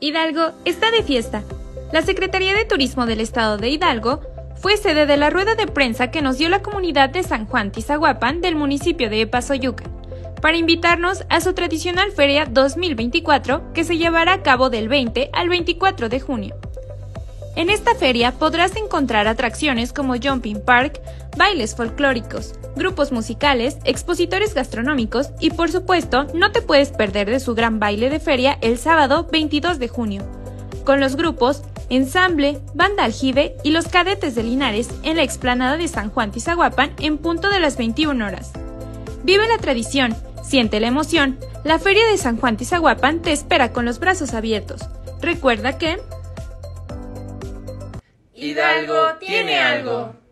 Hidalgo está de fiesta. La Secretaría de Turismo del Estado de Hidalgo fue sede de la rueda de prensa que nos dio la comunidad de San Juan Tizahuapan del municipio de Epazoyuca, para invitarnos a su tradicional feria 2024 que se llevará a cabo del 20 al 24 de junio. En esta feria podrás encontrar atracciones como Jumping Park, bailes folclóricos, grupos musicales, expositores gastronómicos y por supuesto no te puedes perder de su gran baile de feria el sábado 22 de junio, con los grupos Ensamble, Banda Aljibe y los cadetes de Linares en la explanada de San Juan Tizahuapan en punto de las 21 horas. Vive la tradición, siente la emoción, la Feria de San Juan Tizahuapan te espera con los brazos abiertos. Recuerda que... Hidalgo tiene algo.